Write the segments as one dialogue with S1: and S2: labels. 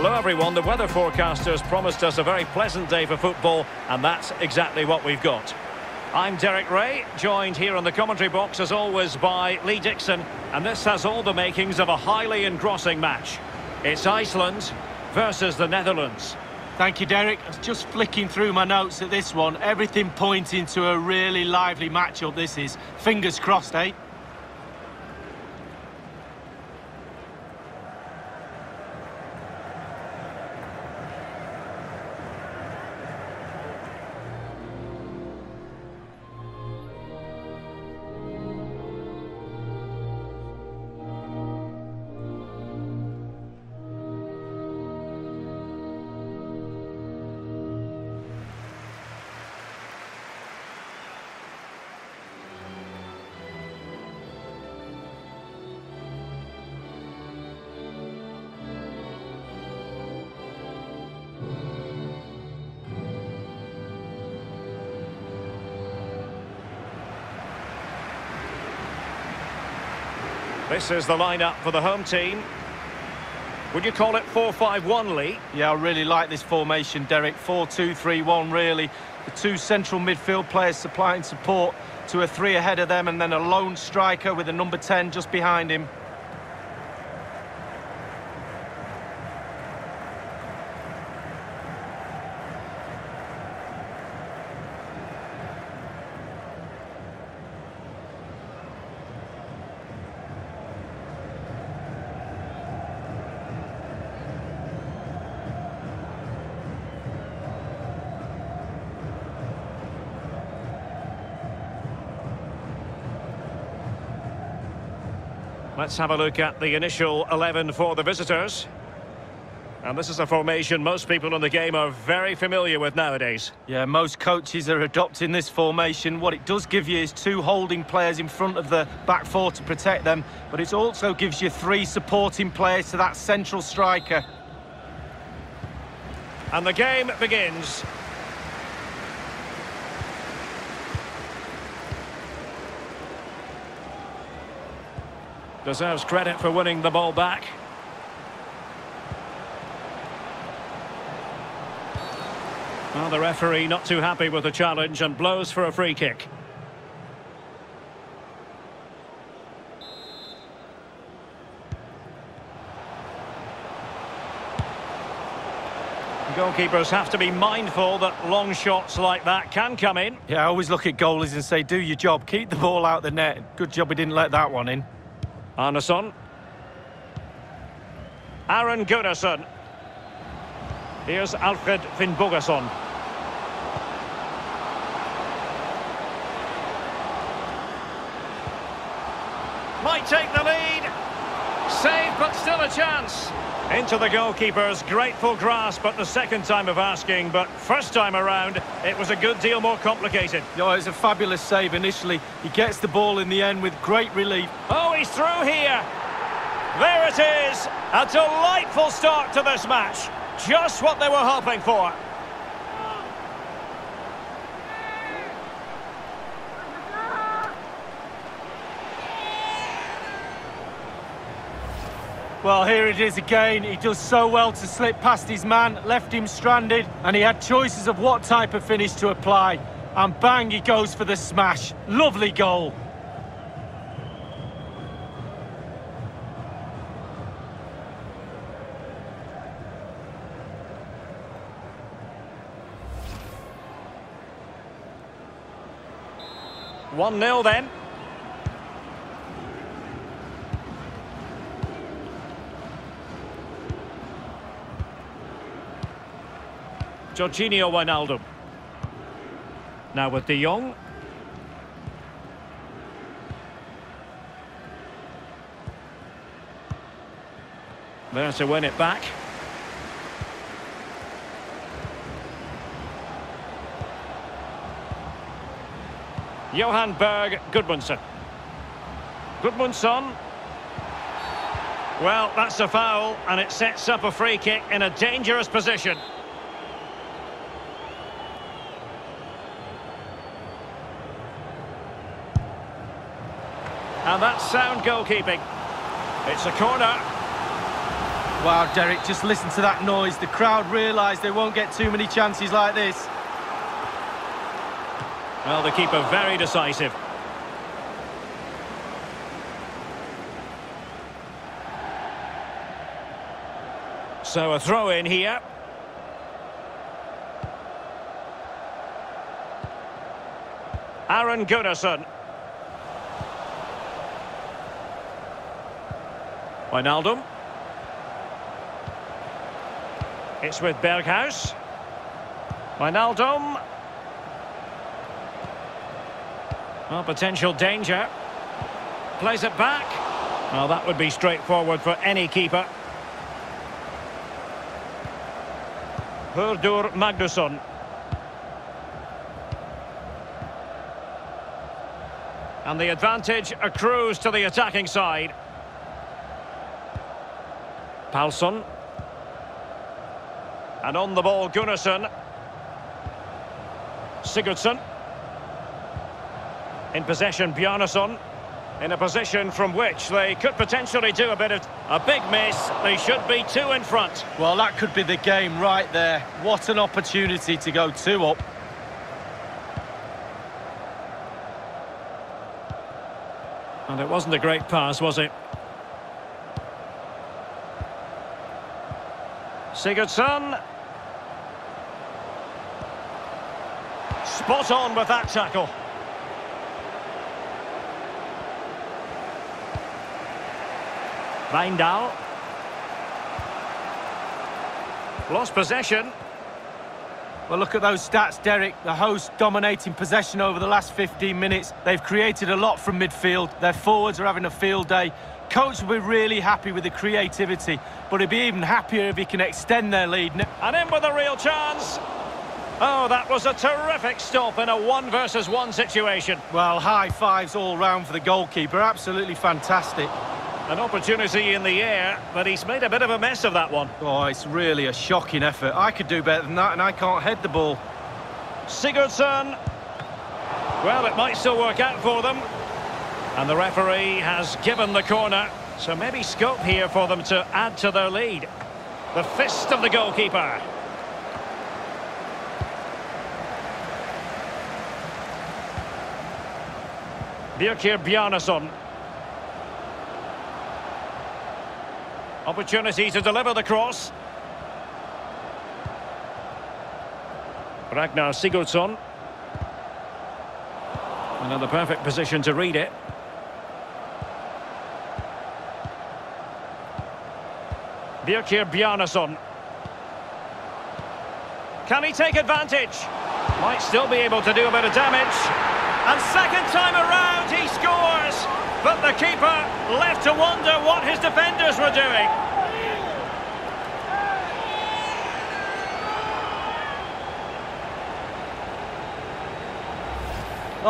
S1: Hello everyone, the weather forecasters promised us a very pleasant day for football and that's exactly what we've got. I'm Derek Ray, joined here on the commentary box as always by Lee Dixon and this has all the makings of a highly engrossing match. It's Iceland versus the Netherlands.
S2: Thank you, Derek. I was just flicking through my notes at this one, everything pointing to a really lively matchup this is. Fingers crossed, eh?
S1: This is the lineup for the home team. Would you call it 4-5-1, Lee?
S2: Yeah, I really like this formation, Derek. 4-2-3-1, really. The two central midfield players supplying support to a three ahead of them and then a lone striker with a number 10 just behind him.
S1: Let's have a look at the initial 11 for the visitors. And this is a formation most people in the game are very familiar with nowadays.
S2: Yeah, most coaches are adopting this formation. What it does give you is two holding players in front of the back four to protect them, but it also gives you three supporting players to that central striker.
S1: And the game begins. Deserves credit for winning the ball back. Well, the referee not too happy with the challenge and blows for a free kick. Goalkeepers have to be mindful that long shots like that can come in.
S2: Yeah, I always look at goalies and say, do your job, keep the ball out the net. Good job we didn't let that one in.
S1: Arnason. Aron Gunnarsson. Here's Alfred Finnbogason. Might take the lead. Save, but still a chance. Into the goalkeeper's grateful grasp at the second time of asking, but first time around, it was a good deal more complicated.
S2: Oh, it's a fabulous save initially. He gets the ball in the end with great relief.
S1: Oh, he's through here. There it is. A delightful start to this match. Just what they were hoping for.
S2: Well, here it is again. He does so well to slip past his man, left him stranded, and he had choices of what type of finish to apply. And bang, he goes for the smash. Lovely goal.
S1: One 0 then. Georginio Wijnaldum. Now with De Jong. There to win it back. Johan Berg Goodmanson. Gudmundsson. Well, that's a foul, and it sets up a free kick in a dangerous position. Goalkeeping. It's a corner.
S2: Wow, Derek, just listen to that noise. The crowd realise they won't get too many chances like this.
S1: Well, the keeper very decisive. So a throw in here. Aron Gunnarsson. Wijnaldum. It's with Berghuis. Wijnaldum. Well, potential danger. Plays it back. Well, that would be straightforward for any keeper. Hordur Magnusson. And the advantage accrues to the attacking side. Palsson. And on the ball, Gunnarsson. Sigurdsson. In possession, Bjarnason. In a position from which they could potentially do a bit of... A big miss. They should be two in front.
S2: Well, that could be the game right there. What an opportunity to go two up.
S1: And it wasn't a great pass, was it? Sigurdsson. Spot on with that tackle. Wijndal. Lost possession.
S2: Well, look at those stats, Derek. The host dominating possession over the last 15 minutes. They've created a lot from midfield. Their forwards are having a field day. Coach will be really happy with the creativity, but he'll be even happier if he can extend their lead.
S1: And in with a real chance. Oh, that was a terrific stop in a one versus one situation.
S2: Well, high fives all round for the goalkeeper. Absolutely fantastic.
S1: An opportunity in the air, but he's made a bit of a mess of that one.
S2: Oh, it's really a shocking effort. I could do better than that, and I can't head the ball.
S1: Sigurdsson. Well, it might still work out for them. And the referee has given the corner, so maybe scope here for them to add to their lead. The fist of the goalkeeper. Birkir Bjarnason. Opportunity to deliver the cross. Ragnar Sigurdsson. Another perfect position to read it. Birkir Bjarnason. Can he take advantage? Might still be able to do a bit of damage. And second time around, he scores! But the keeper left to wonder what his defenders were doing.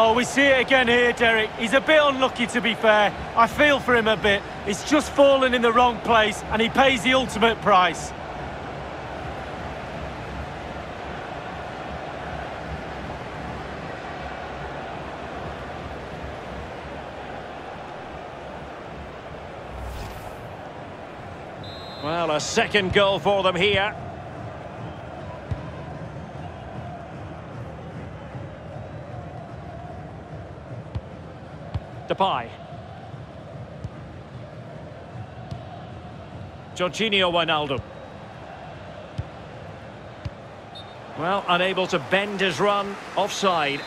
S2: Oh, we see it again here, Derek. He's a bit unlucky, to be fair. I feel for him a bit. He's just fallen in the wrong place, and he pays the ultimate price.
S1: Well, a second goal for them here. Depay. Georginio Wijnaldum. Well, unable to bend his run offside.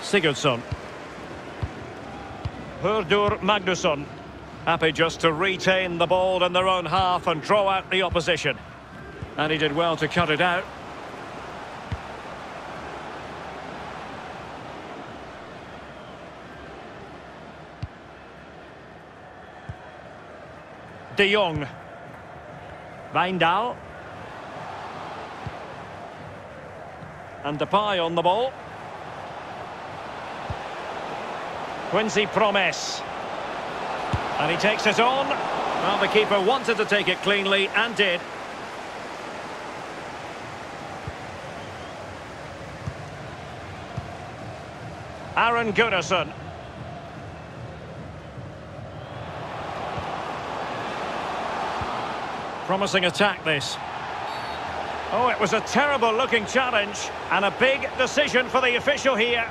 S1: Sigurdsson. Hordur Magnusson. Happy just to retain the ball in their own half and draw out the opposition. And he did well to cut it out. De Jong. Wijndal. And Depay on the ball. Quincy Promes. And he takes it on. Well, the keeper wanted to take it cleanly and did. Aron Gunnarsson. Promising attack, this. Oh, it was a terrible-looking challenge, and a big decision for the official here.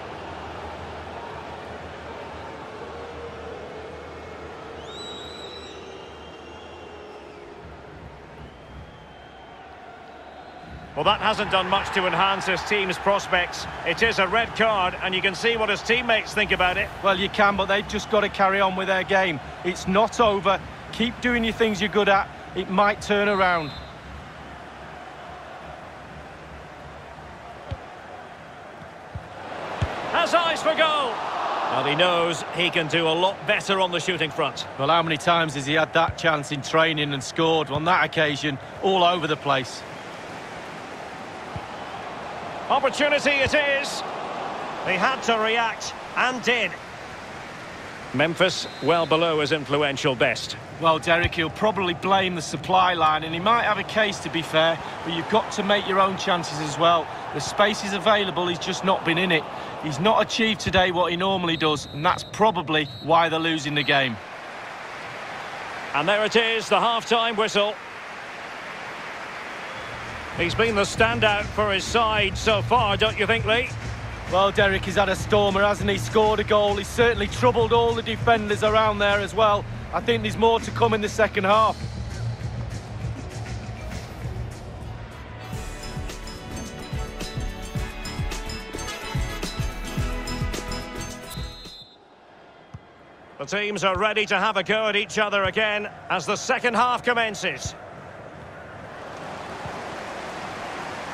S1: Well, that hasn't done much to enhance his team's prospects. It is a red card, and you can see what his teammates think about it.
S2: Well, you can, but they've just got to carry on with their game. It's not over. Keep doing your things you're good at. It might turn around.
S1: Has eyes for goal. Well, he knows he can do a lot better on the shooting front.
S2: Well, how many times has he had that chance in training and scored on that occasion all over the place?
S1: Opportunity it is. He had to react and did. Memphis well below his influential best.
S2: Well, Derek, he'll probably blame the supply line, and he might have a case to be fair, but you've got to make your own chances as well. The space is available, he's just not been in it. He's not achieved today what he normally does, and that's probably why they're losing the game.
S1: And there it is, the half-time whistle. He's been the standout for his side so far, don't you think, Lee?
S2: Well, Derek, he's had a stormer, hasn't he? Scored a goal. He's certainly troubled all the defenders around there as well. I think there's more to come in the second half.
S1: The teams are ready to have a go at each other again as the second half commences.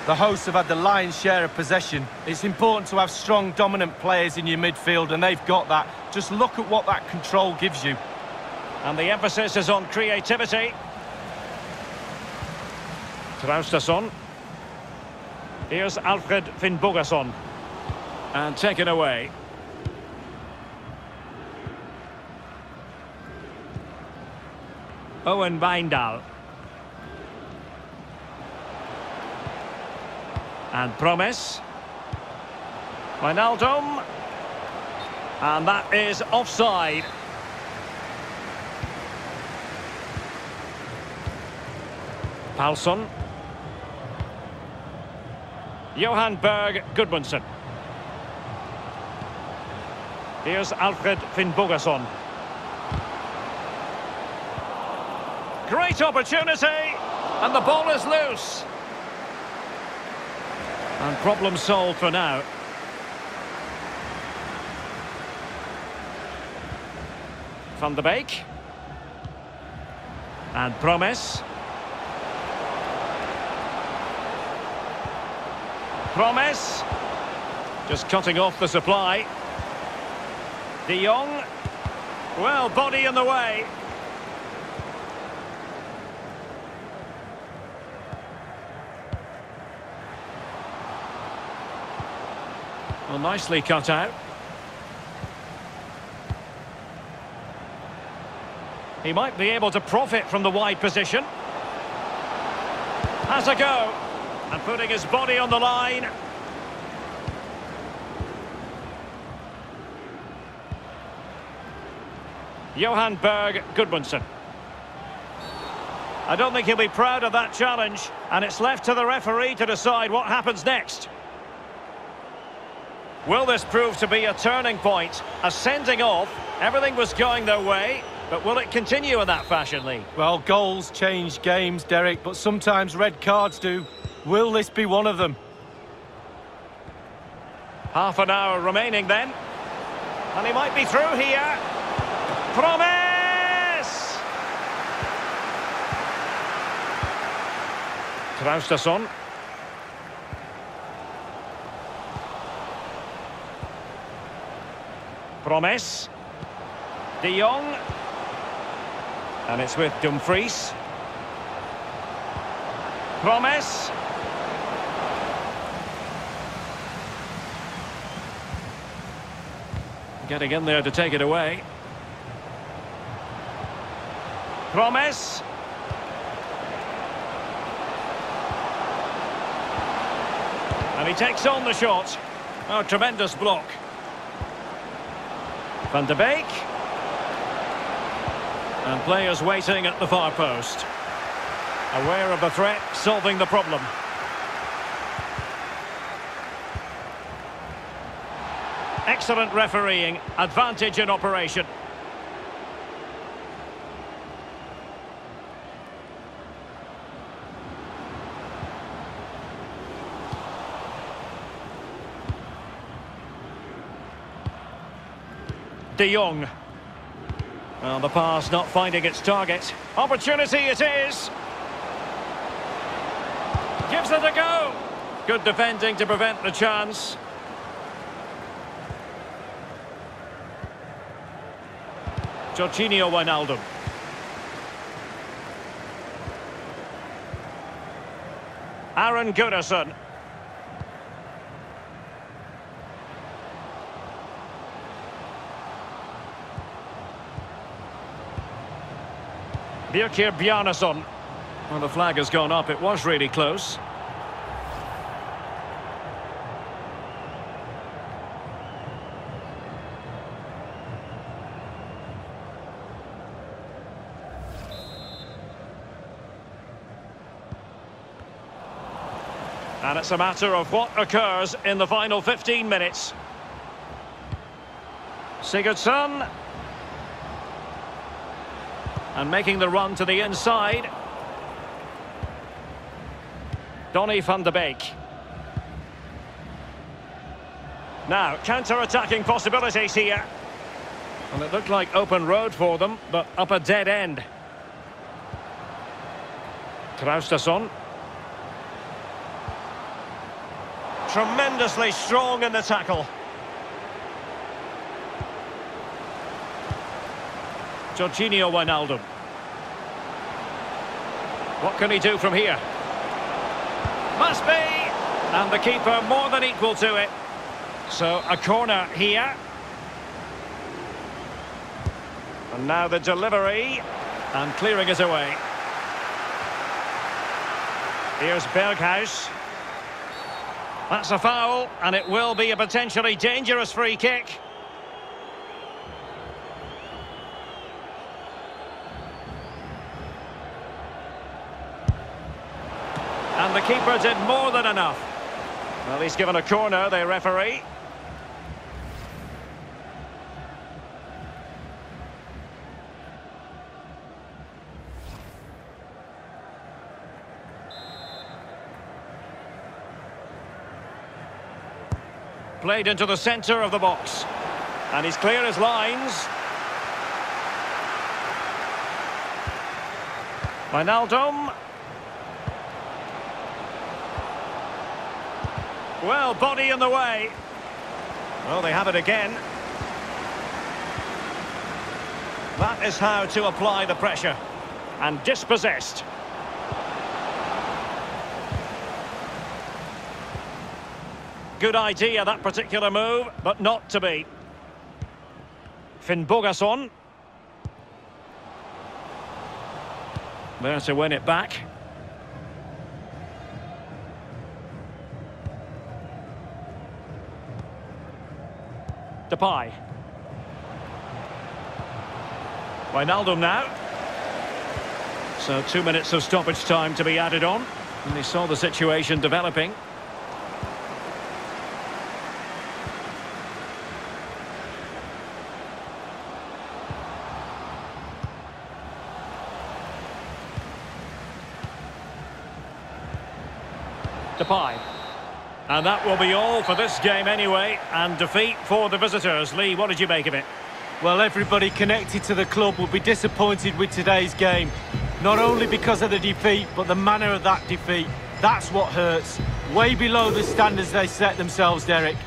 S2: The hosts have had the lion's share of possession. It's important to have strong, dominant players in your midfield, and they've got that. Just look at what that control gives you.
S1: And the emphasis is on creativity. Traustason. Here's Alfred Finnbogason. And taken away. Owen Wijndal. And Promes. Wijnaldum. And that is offside. Palsson. Johan Berg Gudmundsson. Here's Alfred Finnbogason. Great opportunity, and the ball is loose. And problem solved for now. Van de Beek. And Promes. Promes. Just cutting off the supply. De Jong. Well, body in the way. Well, nicely cut out. He might be able to profit from the wide position. Has a go. And putting his body on the line. Johan Berg Gudmundsson. I don't think he'll be proud of that challenge, and it's left to the referee to decide what happens next. Will this prove to be a turning point? A sending off? Everything was going their way, but will it continue in that fashion, Lee?
S2: Well, goals change games, Derek, but sometimes red cards do. Will this be one of them?
S1: Half an hour remaining then. And he might be through here. Promes! Traustason. Promes. De Jong. And it's with Dumfries. Promes. Getting in there to take it away. Promes. And he takes on the shot. Oh, tremendous block. Van de Beek. And players waiting at the far post. Aware of the threat, solving the problem. Excellent refereeing, advantage in operation. De Jong. Well, the pass not finding its target. Opportunity it is. Gives it a go. Good defending to prevent the chance. Georginio Wijnaldum. Aron Gunnarsson. Birkir Bjarnason. Well, the flag has gone up. It was really close. And it's a matter of what occurs in the final 15 minutes. Sigurdsson. And making the run to the inside. Donny van de Beek. Now, counter-attacking possibilities here. And it looked like open road for them, but up a dead end. Traustason. Tremendously strong in the tackle. Georginio Wijnaldum. What can he do from here? Must be! And the keeper more than equal to it. So a corner here. And now the delivery. And clearing it away. Here's Berghuis. That's a foul, and it will be a potentially dangerous free kick. And the keeper did more than enough. Well, he's given a corner, the referee. Played into the centre of the box. And he's clear his lines. Wijnaldum. Well, body in the way. Well, they have it again. That is how to apply the pressure. And dispossessed. Good idea, that particular move, but not to be. Finnbogason. There to win it back. Depay. Wijnaldum now. So two minutes of stoppage time to be added on. And they saw the situation developing. Depay. And that will be all for this game anyway, and defeat for the visitors. Lee, what did you make of it?
S2: Well, everybody connected to the club will be disappointed with today's game. Not only because of the defeat, but the manner of that defeat. That's what hurts. Way below the standards they set themselves, Derek.